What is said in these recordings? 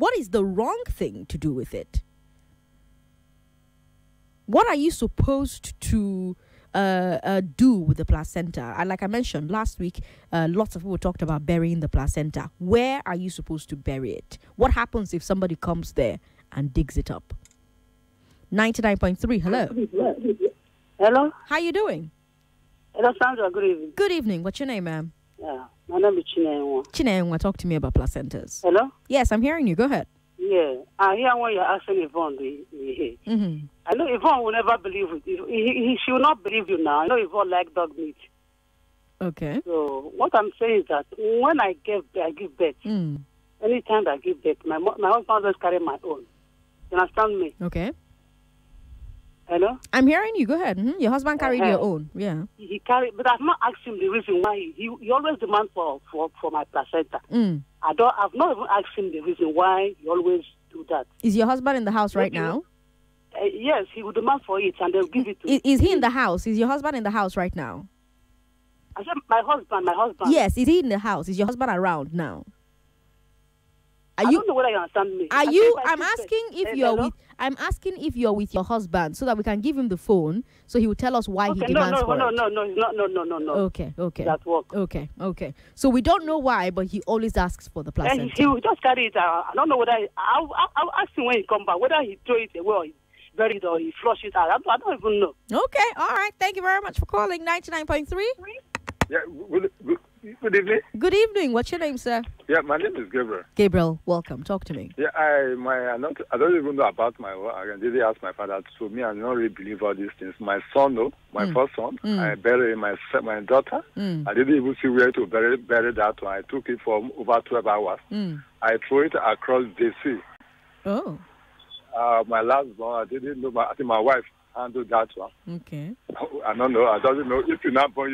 What is the wrong thing to do with it? What are you supposed to uh, uh, do with the placenta? And like I mentioned last week, uh, lots of people talked about burying the placenta. Where are you supposed to bury it? What happens if somebody comes there and digs it up? 99.3, hello. Hello? How are you doing? Hello, Sandra. Good evening. Good evening. What's your name, ma'am? Yeah, my name is Chinenwa. Chinenwa, talk to me about placentas. Hello? Yes, I'm hearing you. Go ahead. Yeah, I hear when you're asking Yvonne. Mm-hmm. I know Yvonne will never believe it. He, he, she will not believe you now. I know Yvonne like dog meat. Okay. So what I'm saying is that when I give, I give birth. Mm. Anytime I give birth, my my husband always carry my own. You understand me? Okay. Hello? I'm hearing you. Go ahead. hmm Your husband carried your Uh-huh. own. Yeah. He, he carry, but I've not asked him the reason why. He, he, he always demand for, for, for my placenta. Mm. I don't. I've not even asked him the reason why he always do that. Is your husband in the house right Maybe- now? Uh, yes, he will demand for it, and they'll give it to. Is, is he in the house? Is your husband in the house right now? I said, my husband, my husband. Yes. Is he in the house? Is your husband around now? Are I you? don't know whether you understand me. Are I you? I'm asking if Eh, you're hello? with. I'm asking if you're with your husband so that we can give him the phone so he will tell us why he Okay, no, demands no, for no, it. no, no, it's not, no, no, no, no. Okay. Okay. That work. Okay. Okay. So we don't know why, but he always asks for the placenta. he, he will just carry it. Uh, I don't know whether he, I'll, I'll, I'll ask him when he come back whether he throw it away or he bury it or he flush it out. I don't, I don't even know. Okay. All right. Thank you very much for calling. Ninety nine point three. Yeah, good, good, good evening. Good evening. What's your name, sir? Yeah, my name is Gabriel. Gabriel. Welcome. Talk to me. Yeah, I my I don't I don't even know about my work. I didn't ask my father. So me, I don't really believe all these things. My son, though, my Mm. first son, Mm. I buried my my daughter. Mm. I didn't even see where to bury bury that one. I took it for over twelve hours. Mm. I threw it across the sea. Oh. Uh, my last born, I didn't know. My, I think my wife handled that one. Okay. I don't know. I don't know if you're not born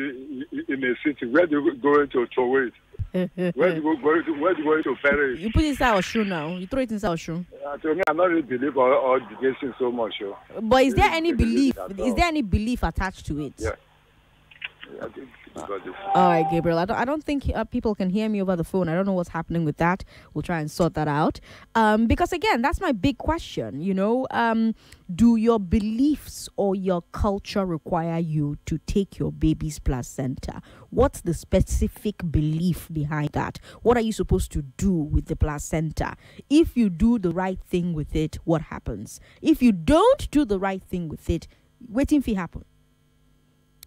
in, a city. Where do you go to throw it? Where do you go to where do you go to bury it? you put it inside our shoe now. You throw it inside our shoe. Uh, to me, I don't really believe all, all the so much. Yo. But is there any belief? Is there any belief attached to it? Yeah. I All right, Gabriel. I don't. I don't think uh, people can hear me over the phone. I don't know what's happening with that. We'll try and sort that out. Um, because again, that's my big question. You know, um, do your beliefs or your culture require you to take your baby's placenta? What's the specific belief behind that? What are you supposed to do with the placenta? If you do the right thing with it, what happens? If you don't do the right thing with it, waiting for happen.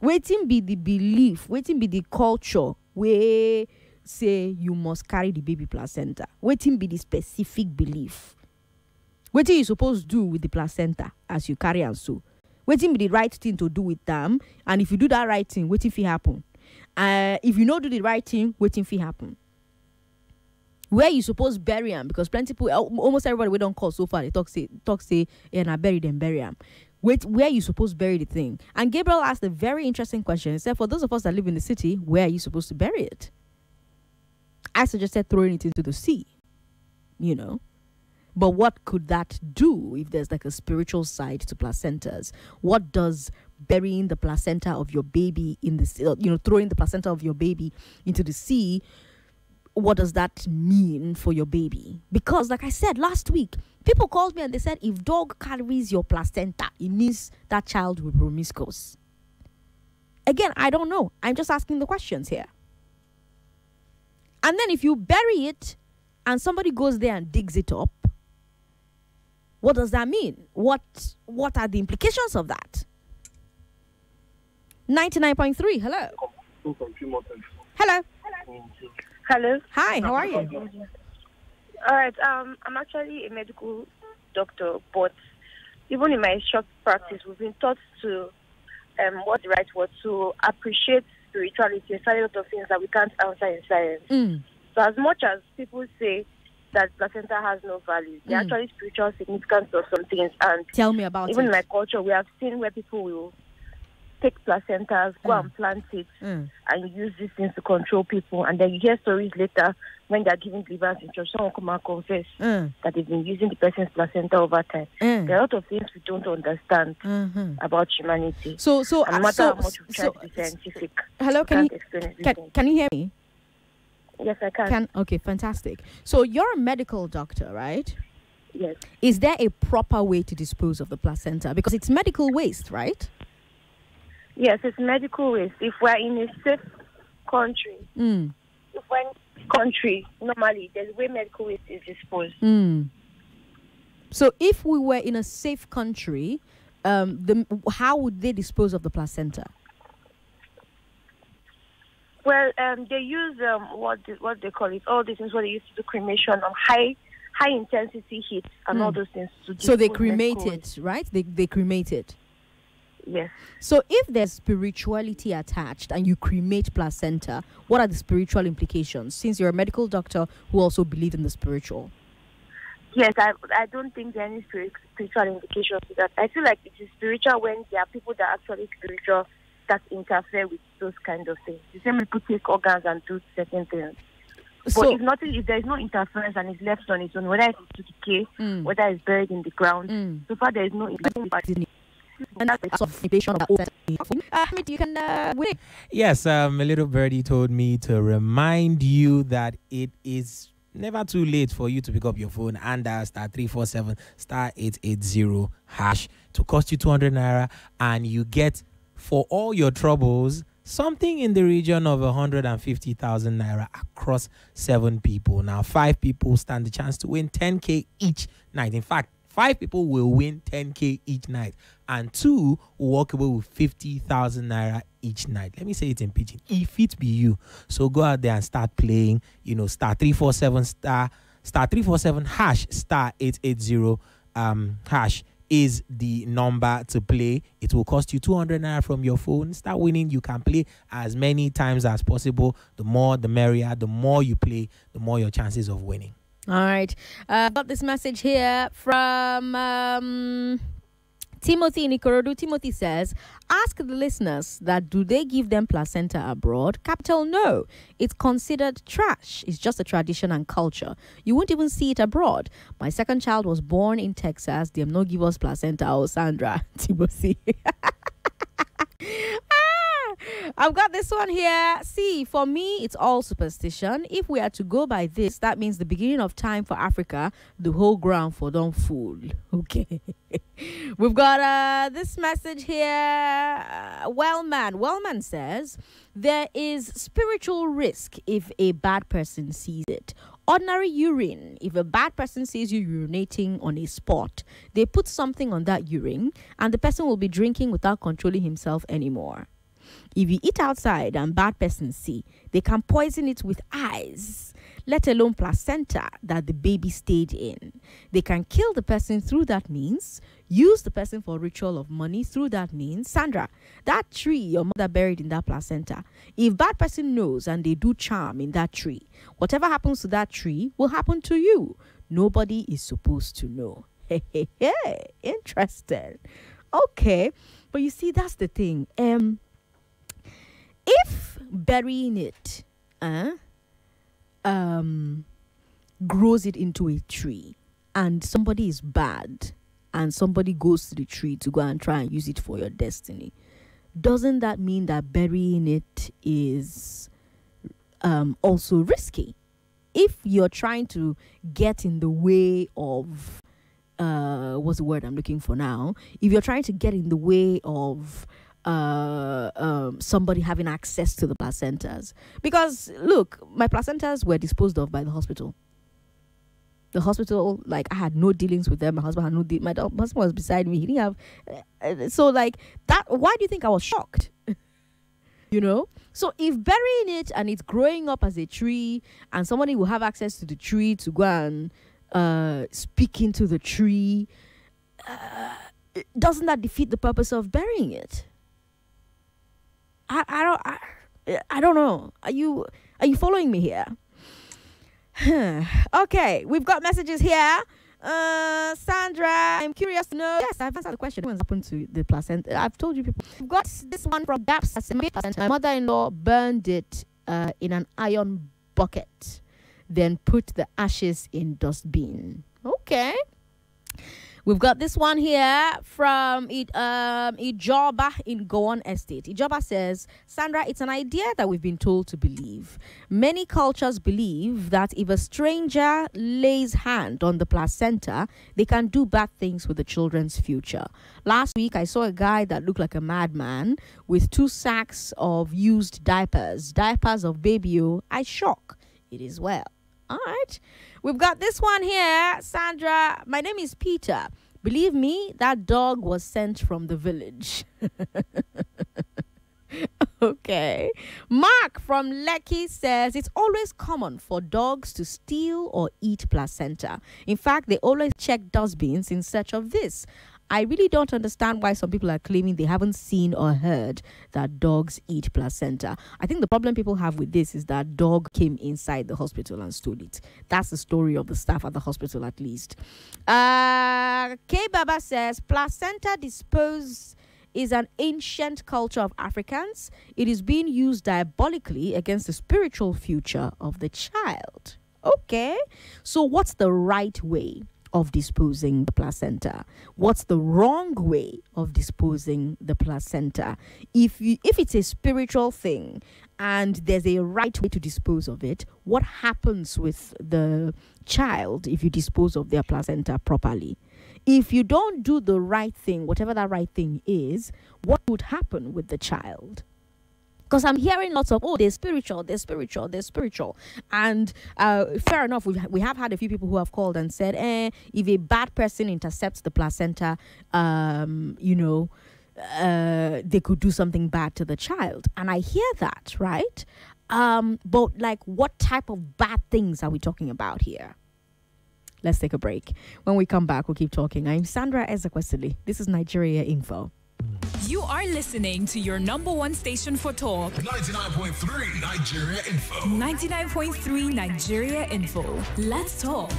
Wetin be the belief wetin be the culture wey say you must carry the baby placenta? Wetin be the specific belief? Wetin you suppose do with the placenta as you carry am so? Wetin be the right thing to do with am? And if you do that right thing wetin fit happen? Uh, if you no do the right thing wetin fit happen? Where you suppose bury am? Because plenty people almost everybody wey don call so far dey talk say talk say yeah na bury dem bury am wait where you suppose bury the thing? And gabriel asked a very interesting question. He said for those of us that live in the city where are you supposed to bury it? I suggested throwing it into the sea you know. But what could that do if there's like a spiritual side to placentas? What does burying the placenta of your baby in the sea uh, you know throwing the placenta of your baby into the sea what does that mean for your baby? Because, like I said last week, people called me and they said if dog carries your placenta, it means that child will be promiscuous. Again, I don't know. I'm just asking the questions here. And then if you bury it and somebody goes there and digs it up, what does that mean? What what are the implications of that? 99.3. Hello. Hello. Hello. Hi, how are you? All right. Um, I'm actually a medical doctor, but even in my short practice, we've been taught to um, what the right word to appreciate spirituality and a lot of things that we can't answer in science. Mm. So as much as people say that placenta has no value, there Mm. are actually spiritual significance of some things. And Tell me about even it. in my culture, we have seen where people will take placentas, go Mm. and plant it, Mm. and use these things to control people. And then you hear stories later when they're giving deliverance in church, someone come and confess Mm. that they've been using the person's placenta over time. Mm. There are a lot of things we don't understand Mhm. about humanity. So, so, no matter so, how much we try so, to be scientific, hello, can you can, can you hear me? Yes, I can. Can okay, fantastic. So you're a medical doctor, right? Yes. Is there a proper way to dispose of the placenta? Because it's medical waste, right? Yes, it's medical waste. If we're in a safe country, Mm. if we're in country, normally there's way medical waste is disposed. Mm. So if we were in a safe country, um, the how would they dispose of the placenta? Well, um, they use um, what the- what they call it. All these things what they use to do cremation on high high intensity heat and all Mm. those things. To So they cremate it, right? They they cremate it. Yes. So if there's spirituality attached and you cremate placenta, what are the spiritual implications? Since you're a medical doctor who also believe in the spiritual. Yes, I I don't think there are any spiritual implications to that. I feel like it is spiritual when there are people that are actually spiritual that interfere with those kind of things. The same people take organs and do certain things. But So if nothing, if there is no interference and it's left on its own, whether it's to decay, Mm. whether it's buried in the ground, Mm. so far there is no interference. Yes, um, a little birdie told me to remind you that it is never too late for you to pick up your phone and dial star 347 star 880 hash to cost you 200 naira and you get for all your troubles something in the region of 150,000 naira across seven people. Now, five people stand the chance to win 10k each night. In fact, five people will win 10k each night, and two will walk away with 50,000 naira each night. Let me say it in pidgin. If it be you, so go out there and start playing. You know, star 347 star star 347 hash star 880 um hash is the number to play. It will cost you 200 naira from your phone. Start winning. You can play as many times as possible. The more, the merrier. The more you play, the more your chances of winning. All right. Uh, got this message here from um, Timothy in. Timothy says, Ask the listeners that do they give them placenta abroad? Capital no. It's considered trash. It's just a tradition and culture. You won't even see it abroad. My second child was born in Texas. They have not give us placenta. Oh, Sandra. Timothy. I've got this one here. See, for me, it's all superstition. If we are to go by this, that means the beginning of time for Africa, the whole ground for don't fool. Okay. We've got uh, this message here. Uh, Wellman. Wellman says there is spiritual risk if a bad person sees it. Ordinary urine, if a bad person sees you urinating on a spot, they put something on that urine and the person will be drinking without controlling himself anymore. If you eat outside and bad person see, they can poison it with eyes, let alone placenta that the baby stayed in. They can kill the person through that means, use the person for ritual of money through that means. Sandra, that tree your mother buried in that placenta, if bad person knows and they do charm in that tree, whatever happens to that tree will happen to you. Nobody is supposed to know. Interesting. Okay, but you see, that's the thing. Um, if burying it uh, um, grows it into a tree and somebody is bad and somebody goes to the tree to go and try and use it for your destiny doesn't that mean that burying it is um, also risky? If you're trying to get in the way of uh, what's the word i'm looking for now? If you're trying to get in the way of uh, um, somebody having access to the placentas. Because look, my placentas were disposed of by the hospital. The hospital, like I had no dealings with them. My husband had no. My husband was beside me. He didn't have. Uh, so like that. Why do you think I was shocked? you know. So if burying it and it's growing up as a tree, and somebody will have access to the tree to go and uh, speak into the tree, uh, doesn't that defeat the purpose of burying it? I, I don't I, I don't know. Are you are you following me here? okay, we've got messages here. Uh, Sandra, I'm curious to know. Yes, I've answered the question. What's happened to the placenta? I've told you people. We've got this one from Gaps. My mother-in-law burned it uh, in an iron bucket, then put the ashes in dustbin. Okay. We've got this one here from um, Ijoba in Gowon Estate. Ijoba says, Sandra, it's an idea that we've been told to believe. Many cultures believe that if a stranger lays hand on the placenta, they can do bad things with the children's future. Last week, I saw a guy that looked like a madman with two sacks of used diapers, diapers of baby. I shock. It is well. All right. We've got this one here. Sandra, my name is Peter. Believe me, that dog was sent from the village. okay. Mark from Lekki says it's always common for dogs to steal or eat placenta. In fact, they always check dustbins in search of this. I really don't understand why some people are claiming they haven't seen or heard that dogs eat placenta. I think the problem people have with this is that dog came inside the hospital and stole it. That's the story of the staff at the hospital, at least. Uh, K Baba says placenta dispose is an ancient culture of Africans. It is being used diabolically against the spiritual future of the child. Okay, so what's the right way? Of disposing the placenta? What's the wrong way of disposing the placenta? If you, if it's a spiritual thing and there's a right way to dispose of it, what happens with the child if you dispose of their placenta properly? If you don't do the right thing, whatever that right thing is, what would happen with the child? Because I'm hearing lots of oh they're spiritual, they're spiritual, they're spiritual, and uh, fair enough. We we have had a few people who have called and said, eh, if a bad person intercepts the placenta, um, you know. Uh, they could do something bad to the child, and I hear that, right? Um, but like, what type of bad things are we talking about here? Let's take a break. When we come back, we'll keep talking. I'm Sandra Ezekwesili. This is Nigeria Info. You are listening to your number one station for talk. 99.3 Nigeria Info. 99.3 Nigeria Info. Let's talk.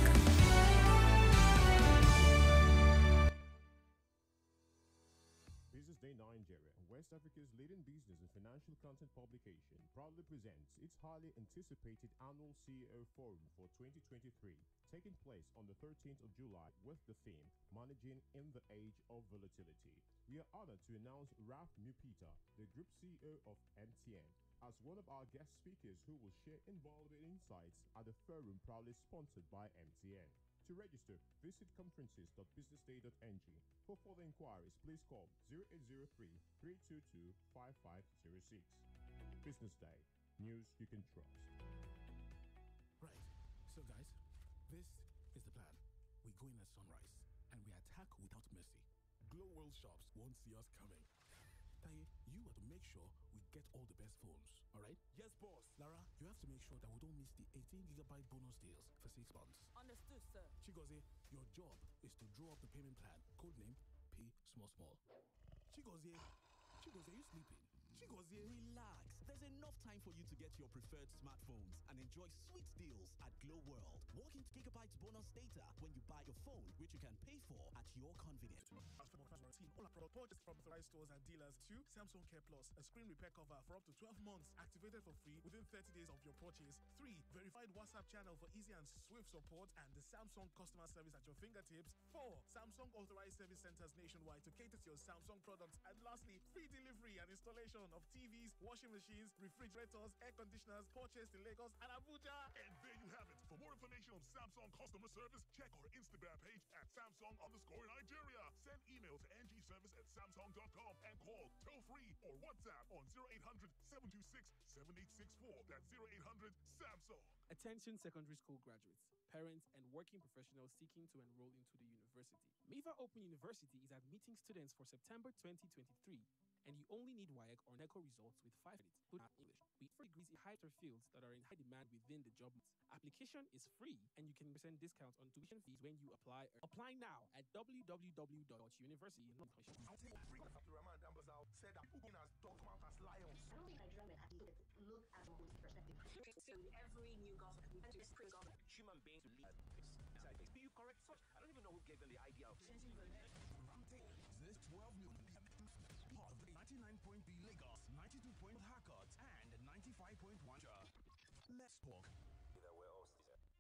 Business Day Nigeria, West Africa's leading business and financial content publication, proudly presents its highly anticipated annual CEO Forum for 2023, taking place on the 13th of July with the theme Managing in the Age of Volatility. We are honored to announce Ralph Mupita, the Group CEO of MTN, as one of our guest speakers who will share invaluable insights at the forum proudly sponsored by MTN. To register, visit conferences.businessday.ng. For further inquiries, please call 0803 322 5506. Business Day, news you can trust. Right. So, guys, this is the plan. We go in at sunrise and we attack without mercy. Glo World Shops won't see us coming. Taye, you are to make sure we get all the best phones, alright? Yes, boss. Lara, you have to make sure that we don't miss the 18 gigabyte bonus deals for six months. Understood, sir. Chigozie, your job is to draw up the payment plan. Codename P small small. Chigozie, Chigozie, are you sleeping? Chigozie, Relax. There's enough time for you to get your preferred smartphones and enjoy sweet deals at Glo World. Walk into gigabytes bonus data when you buy your phone, which you can pay for at your convenience. As for team, all our products purchased from authorized stores and dealers. Two, Samsung Care Plus, a screen repair cover for up to 12 months, activated for free within 30 days of your purchase. Three, verified WhatsApp channel for easy and swift support and the Samsung customer service at your fingertips. Four, Samsung authorized service centers nationwide to cater to your Samsung products. And lastly, free delivery and installation of TVs, washing machines, refrigerators, air conditioners purchased in Lagos and Abuja. And there you have it. For more information on Samsung customer service, check our Instagram page at Samsung underscore Nigeria. Send email to ngservice at samsung.com and call toll free or WhatsApp on 0800 726 7864. That's 0800 Samsung. Attention secondary school graduates, parents, and working professionals seeking to enroll into the university. Miva Open University is admitting students for September 2023, and you only need WAEC or NECO results with 5 credits good at English. We offer degrees in higher fields that are in high demand within the job market. Application is free, and you can present discounts on tuition fees when you apply. Apply now at www.university. said that people as dogs mouth as lions. I don't think Nigerian men actually look at the whole perspective. every new government, we have to praise government. Human beings lead. Do you correct such? I don't even know who gave them the idea of changing the 92.1 Hakot and 95.1 Let's talk.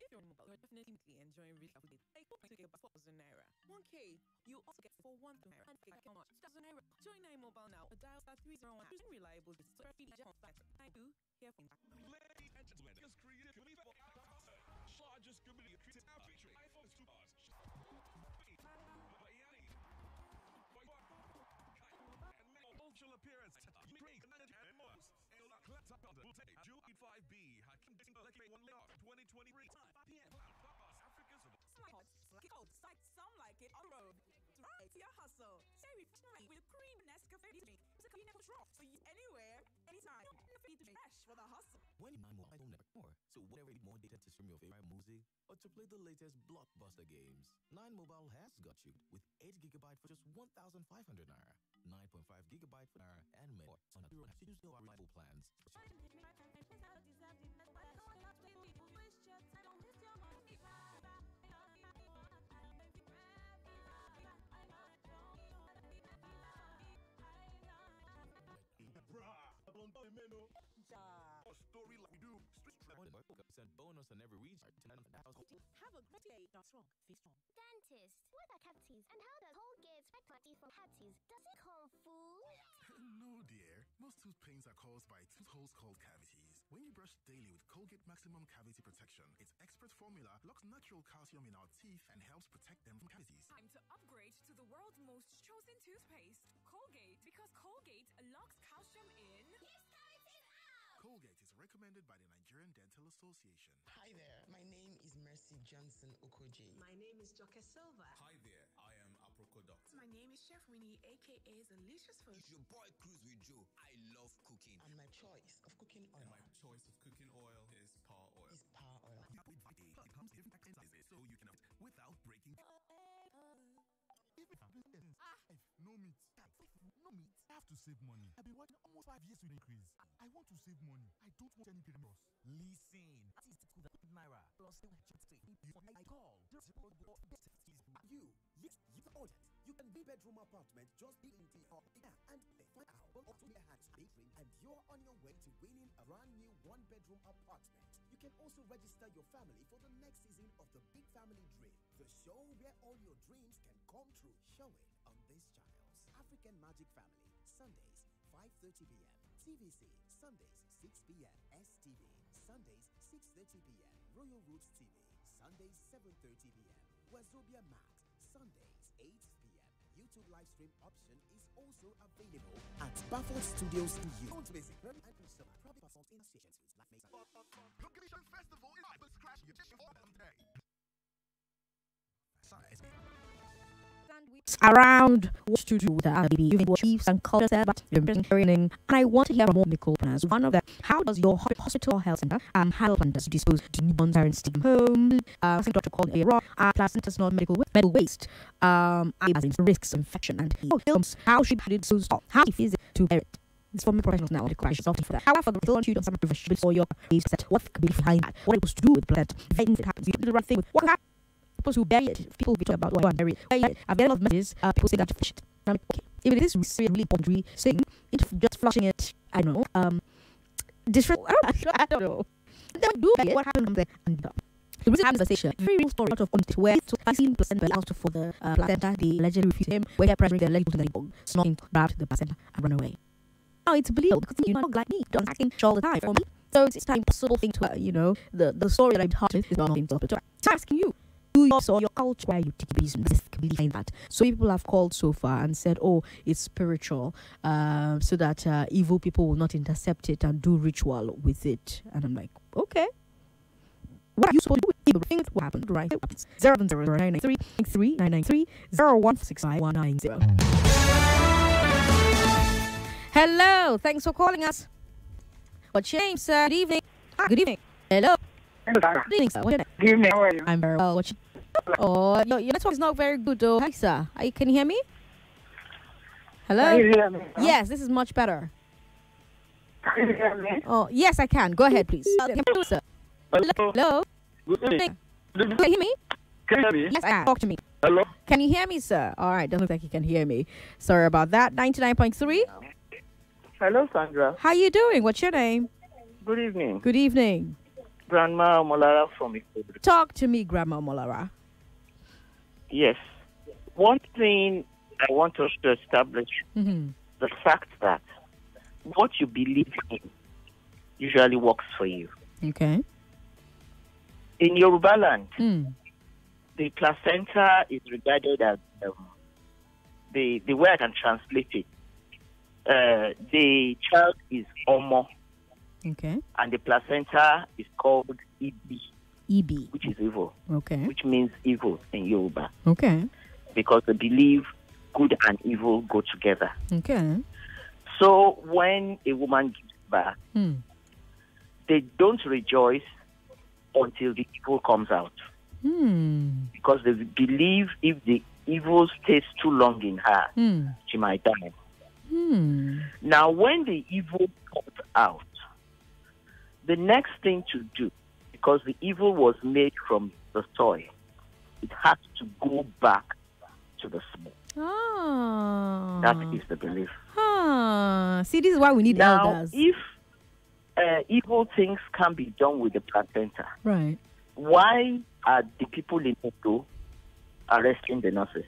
If you're mobile, you're definitely enjoying really lovely. Like 4.2k bucks, 4,000 naira. 1k, you also get for 1 naira. And like how much? naira. Join iMobile now. Dial star 301. Reliable data. Here Ladies and gentlemen, this creative community for community featuring iPhone 2 bars. Clapton will take Julie 5B. Hakim Dating Lucky One Layoff 2023. Time 5 p.m. Papas Africa's Smart, slack it out, sight some like it on road. Right, your hustle. Say tonight with cream Nescafe drink. It's a convenient control for you anywhere, anytime. Don't need to drink fresh for the hustle. When you mobile, I don't never more. So whatever you need more data to stream your favorite music or to play the latest blockbuster games, Nine Mobile has got you with 8 gigabyte for just 1,500 naira, 9.5 gigabyte for naira, and more. On a zero, choose your rival plans. A story like we do. Street Send bonus on every recharge. Have a great day. Not strong. Feel strong. Dentist, what are cavities and how does Colgate protect my teeth from cavities? Does it come full? no, dear. Most tooth pains are caused by tooth holes called cavities. When you brush daily with Colgate Maximum Cavity Protection, its expert formula locks natural calcium in our teeth and helps protect them from cavities. Time to upgrade to the world's most chosen toothpaste, Colgate, because Colgate locks calcium in. Colgate is recommended by the Nigerian Dental Association. Hi there, my name is Mercy Johnson Okojie. My name is Joke Silva. Hi there, I am Aproko Doctor. My name is Chef Winnie, aka Delicious Food. It's your boy Cruz with Joe. I love cooking. And my choice of cooking oil. And my choice of cooking oil is power oil. Is power oil. It comes in different sizes, so you can have it without breaking. Ah, no meat. No meat. To save money. I've been working almost five years with increase. I want to save money. I don't want any loss. Listen, that is the naira plus I call you. Yes, you order. You can be bedroom apartment just build into your yeah, and find out up to your hands bedroom and you're on your way to winning a brand new one bedroom apartment. You can also register your family for the next season of the Big Family Dream, the show where all your dreams can come true. Showing on this channel's African Magic Family, Sundays 5:30 p.m. TVC Sundays 6 p.m. STV Sundays 6:30 p.m. Royal Roots TV Sundays 7:30 p.m. Wazobia Max Sundays 8 p.m. YouTube live stream option is also available at Baffle Studios in you. Don't miss it. Priscilla probably in with. Location Festival is Day. Around what to do with the baby, even what chiefs and cultures about training. And I want to hear more Nicole as one of them. How does your hospital health center um handle plans to dispose to newborn parents taking home? Uh, Dr. called a raw uh, placenta not medical medical waste. Um, as in risks infection and films. How should it dispose of? How is it to it? It's for me professionals now. The question is for that. However, the don't you don't have professional before your set. What could be behind that? What are you supposed to do with plant? If it happens, you do the right thing with what happens supposed who bury it. People be talking about why I'm bury it. I've got a lot of messages. Uh, people say that to it. I'm like, okay, if it is really, really boundary thing, it's just flushing it. I don't know. Um, disrespect. I don't, I don't know. Then do it. What happened from there? And uh, the reason I'm conversation, very real story out of context where so I seen placenta out for the uh, placenta. They allegedly refused him. Where he pressuring the alleged that he snorting about the placenta and run away. Now it's believable because you're not like me. Don't acting all the time for me. So it's, it's an impossible thing to, uh, you know, the, the story that I'm taught is not impossible. So I'm asking you, do you or your culture where you take business behind that? So people have called so far and said, oh, it's spiritual, um, so that uh, evil people will not intercept it and do ritual with it. And I'm like, okay. What are you supposed to do with it? What happened? Right. Zero zero zero nine nine three three nine nine three zero one six five one nine zero. Hello, thanks for calling us. What's your name, sir? Good evening. Ah, good evening. Hello. Good evening, sir. What's your name? Good evening. How are you? I'm very well. What's your... Oh, your, your network is not very good, though. Hi, sir. Are you, can you hear me? Hello? Can you hear me? Yes, this is much better. Can you hear me? Oh, yes, I can. Go ahead, please. Hello, sir. Hello. Hello? Good evening. Can you hear me? Can you hear me? Yes, I can. Talk to me. Hello. Can you hear me, sir? All right, doesn't look like you can hear me. Sorry about that. 99.3. Hello, Sandra. How are you doing? What's your name? Good evening. Good evening. Grandma Molara from Ikobri. Talk to me, Grandma Molara. Yes. one thing I want us to establish Mm-hmm. the fact that what you believe in usually works for you. Okay. In Yoruba land, Mm. the placenta is regarded as um, the the way I can translate it. Uh, the child is Omo, Okay. and the placenta is called Ibi, EB. which is evil, Okay. which means evil in Yoruba, Okay. because they believe good and evil go together. Okay. So when a woman gives birth, Hmm. they don't rejoice until the evil comes out Hmm. because they believe if the evil stays too long in her, Hmm. she might die. Hmm. Now, when the evil comes out, the next thing to do, because the evil was made from the soil, it has to go back to the soil. Ah. That is the belief. Ah. See, this is why we need now, elders. if uh, evil things can be done with the placenta, Right. why are the people in Edo arresting the nurses?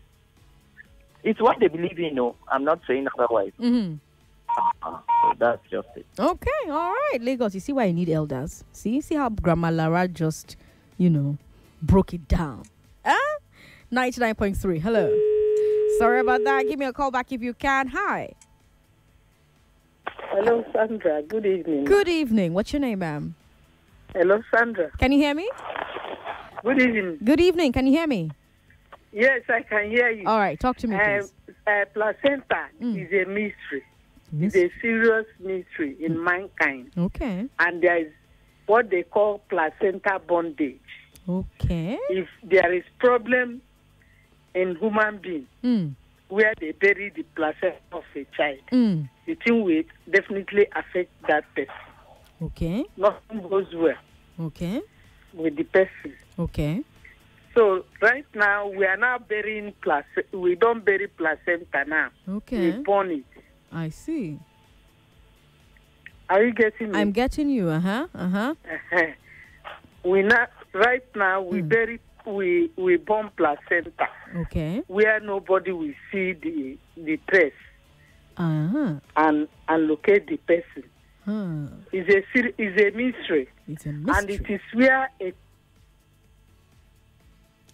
It's what they believe in. No, I'm not saying otherwise. Mm-hmm. Uh, so that's just it. Okay, all right, Lagos. You see why you need elders. See, see how Grandma Lara just, you know, broke it down. Huh? Ninety-nine point three. Hello. Sorry about that. Give me a call back if you can. Hi. Hello, Sandra. Good evening. Good evening. What's your name, ma'am? Hello, Sandra. Can you hear me? Good evening. Good evening. Can you hear me? Yes, I can hear you. All right, talk to me, Uh, please. uh, placenta Mm. is a mystery. It's a serious mystery in Mm. mankind. Okay. And there is what they call placenta bondage. Okay. If there is problem in human being Mm. where they bury the placenta of a child, Mm. the thing will definitely affect that person. Okay. Nothing goes well Okay. with the person. Okay. So right now we are now burying placenta. We don't bury placenta now. Okay. We burn it. I see. Are you getting me? I'm getting you. Uh huh. Uh huh. Uh-huh. we now right now we bury we we burn placenta Okay. where nobody will see the the trace Uh huh. and and locate the person. Huh. It's a it's a mystery. It's a mystery. and it is where a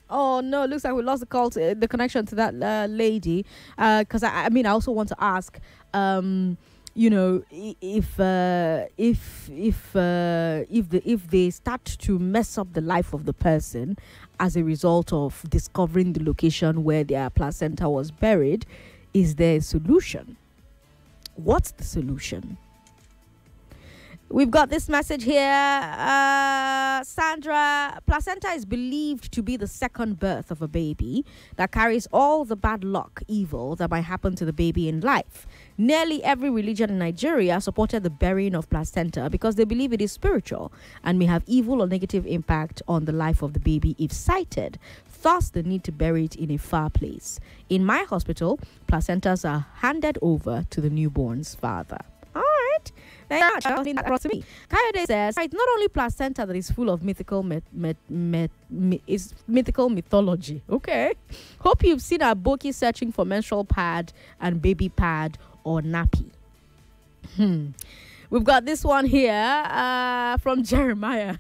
Oh no! Looks like we lost the call to the connection to that uh, lady. Because I, I mean, I also want to ask, um, you know, if uh, if if uh, if the if they start to mess up the life of the person as a result of discovering the location where their placenta was buried, is there a solution? What's the solution? We've got this message here. Uh, Sandra, placenta is believed to be the second birth of a baby that carries all the bad luck, evil that might happen to the baby in life. Nearly every religion in Nigeria supported the burying of placenta because they believe it is spiritual and may have evil or negative impact on the life of the baby if sighted. Thus, the need to bury it in a far place. In my hospital, placentas are handed over to the newborn's father. You much. Think that brought to me. Kayode says, it's not only placenta that is full of mythical myth, myth, myth, myth, is mythical mythology. Okay. Hope you've seen our Aboki searching for menstrual pad and baby pad or nappy. Hmm. We've got this one here uh, from Jeremiah.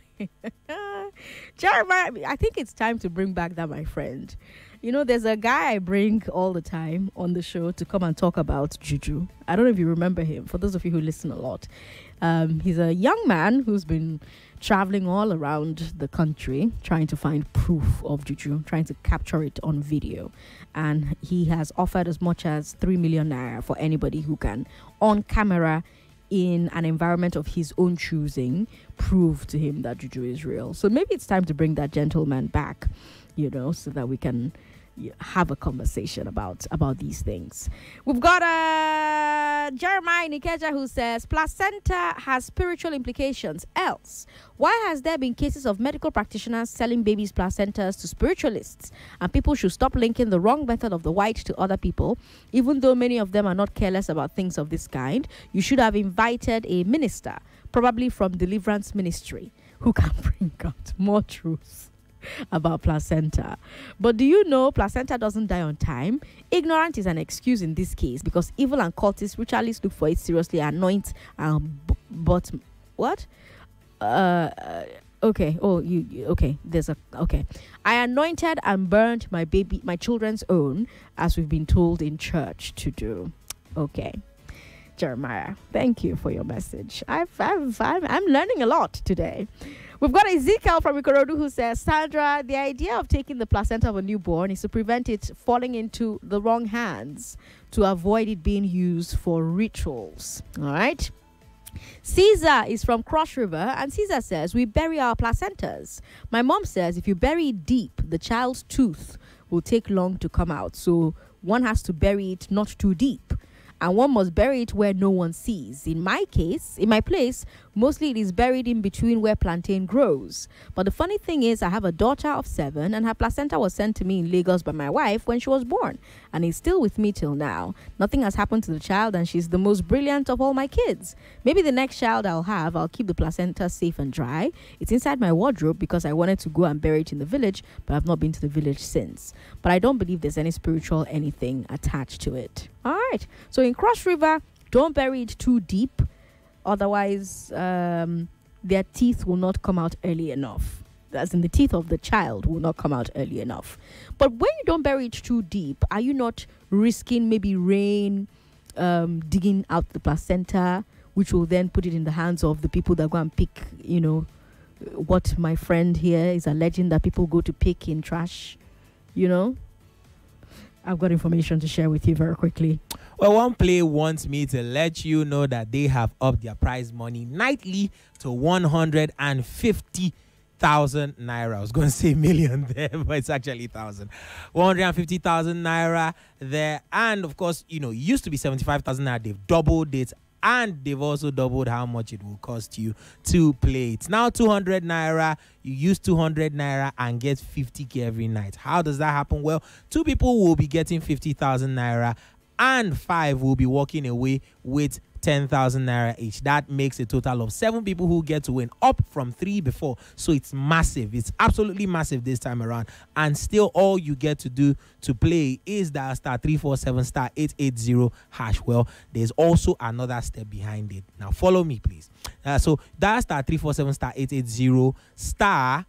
Jeremiah, I think it's time to bring back that, my friend. You know, there's a guy I bring all the time on the show to come and talk about juju. I don't know if you remember him. For those of you who listen a lot, um, he's a young man who's been traveling all around the country trying to find proof of juju, trying to capture it on video. And he has offered as much as 3 million naira for anybody who can, on camera, in an environment of his own choosing, prove to him that juju is real. So maybe it's time to bring that gentleman back, you know, so that we can have a conversation about about these things. We've got uh, Jeremiah Nikeja who says placenta has spiritual implications. Else, why has there been cases of medical practitioners selling babies' placentas to spiritualists? And people should stop linking the wrong method of the white to other people, even though many of them are not careless about things of this kind. You should have invited a minister, probably from Deliverance Ministry, who can bring out more truth. about placenta. But do you know placenta doesn't die on time? Ignorant is an excuse in this case because evil and cultists ritualists look for it seriously, anoint and b- but what? Uh, uh, okay. Oh, you, you okay? There's a okay. I anointed and burned my baby, my children's own, as we've been told in church to do. Okay. Jeremiah, thank you for your message. I've, I've, I'm, I'm learning a lot today. We've got Ezekiel from Ikorodu who says, Sandra, the idea of taking the placenta of a newborn is to prevent it falling into the wrong hands to avoid it being used for rituals. All right. Caesar is from Cross River, and Caesar says, We bury our placentas. My mom says, if you bury deep, the child's tooth will take long to come out. So one has to bury it not too deep and one must bury it where no one sees. In my case, in my place, mostly it is buried in between where plantain grows. But the funny thing is, I have a daughter of seven, and her placenta was sent to me in Lagos by my wife when she was born, and is still with me till now. Nothing has happened to the child, and she's the most brilliant of all my kids. Maybe the next child I'll have, I'll keep the placenta safe and dry. It's inside my wardrobe because I wanted to go and bury it in the village, but I've not been to the village since. But I don't believe there's any spiritual anything attached to it. All right. So in Cross River, don't bury it too deep, otherwise, um, their teeth will not come out early enough. As in, the teeth of the child will not come out early enough. But when you don't bury it too deep, are you not risking maybe rain um, digging out the placenta, which will then put it in the hands of the people that go and pick, you know, what my friend here is alleging that people go to pick in trash, you know? I've got information to share with you very quickly. Well, one play wants me to let you know that they have upped their prize money nightly to 150,000 naira. I was going to say million there, but it's actually thousand. 150,000 naira there. And of course, you know, used to be 75,000 naira. They've doubled it and they've also doubled how much it will cost you to play. It's now 200 naira. You use 200 naira and get 50k every night. How does that happen? Well, two people will be getting 50,000 naira and five will be walking away with 10,000 naira each. That makes a total of seven people who get to win, up from three before. So it's massive. It's absolutely massive this time around. And still, all you get to do to play is that star 347 star 880 hash. Well, there's also another step behind it. Now, follow me, please. Uh, so that star 347 star 880 star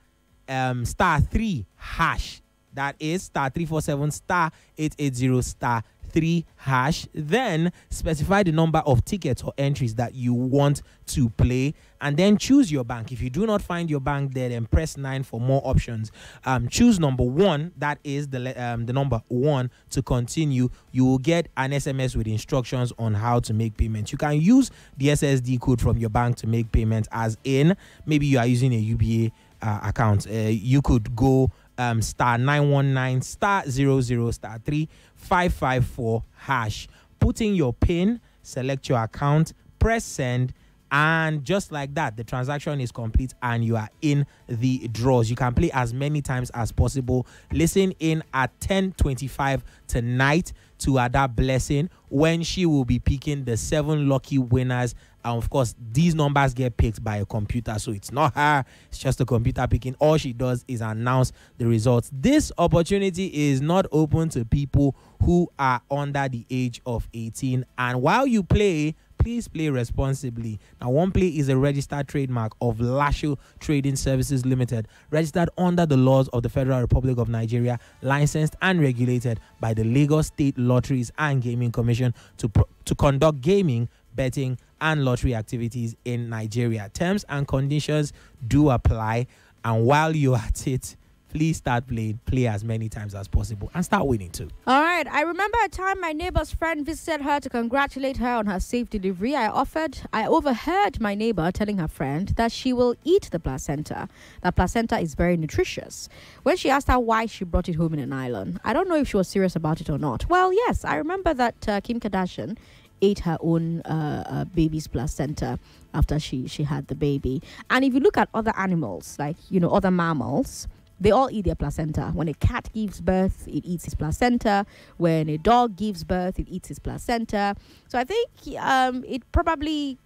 um, star 3 hash. That is star 347 star 880 star 3 hash. Then specify the number of tickets or entries that you want to play and then choose your bank. If you do not find your bank there, then press 9 for more options. Um, choose number 1, that is the, um, the number 1 to continue. You will get an SMS with instructions on how to make payments. You can use the SSD code from your bank to make payments, as in maybe you are using a UBA uh, account. Uh, you could go um, star 919 star 00 star 3 554 hash. Put in your PIN, select your account, press send, and just like that, the transaction is complete and you are in the draws. You can play as many times as possible. Listen in at 10:25 tonight to Ada Blessing when she will be picking the seven lucky winners. And of course, these numbers get picked by a computer, so it's not her, it's just a computer picking. All she does is announce the results. This opportunity is not open to people who are under the age of 18. And while you play, please play responsibly. Now, One Play is a registered trademark of Lasho Trading Services Limited, registered under the laws of the Federal Republic of Nigeria, licensed and regulated by the Lagos State Lotteries and Gaming Commission to pro- to conduct gaming, betting, and lottery activities in Nigeria. Terms and conditions do apply, and while you're at it, please start playing, play as many times as possible, and start winning too. All right. I remember a time my neighbor's friend visited her to congratulate her on her safe delivery. I offered, I overheard my neighbor telling her friend that she will eat the placenta. That placenta is very nutritious. When she asked her why she brought it home in an island, I don't know if she was serious about it or not. Well, yes, I remember that uh, Kim Kardashian ate her own uh, uh, baby's placenta after she she had the baby. And if you look at other animals, like you know other mammals, they all eat their placenta. When a cat gives birth, it eats its placenta. When a dog gives birth, it eats its placenta. So I think um, it probably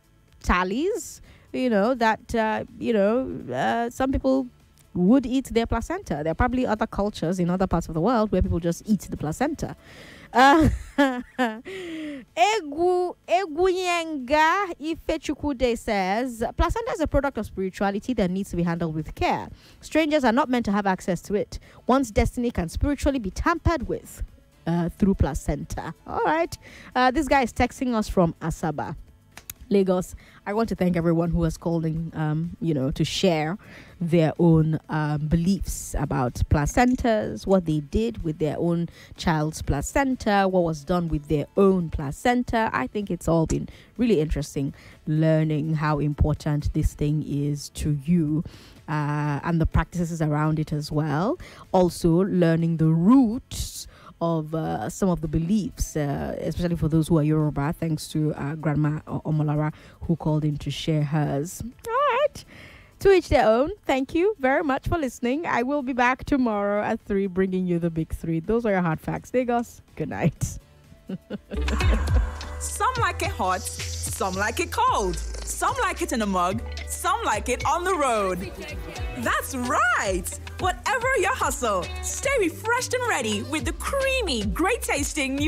tallies, you know, that, uh, you know, uh, some people would eat their placenta. There are probably other cultures in other parts of the world where people just eat the placenta. Egu Eguyenga Ifechukwude says placenta is a product of spirituality that needs to be handled with care. Strangers are not meant to have access to it. One's destiny can spiritually be tampered with uh, through placenta. All right. Uh, this guy is texting us from Asaba. Lagos. I want to thank everyone who has called in, um, you know, to share their own um, beliefs about placentas, what they did with their own child's placenta, what was done with their own placenta. I think it's all been really interesting learning how important this thing is to you uh, and the practices around it as well. Also, learning the roots of uh, some of the beliefs, uh, especially for those who are Yoruba, thanks to uh, Grandma Omolara who called in to share hers. All right. To each their own. Thank you very much for listening. I will be back tomorrow at 3 bringing you the big three. Those are your hard facts. Lagos, good night. Some like it hot, some like it cold, some like it in a mug, some like it on the road. That's right! Whatever your hustle, stay refreshed and ready with the creamy, great tasting new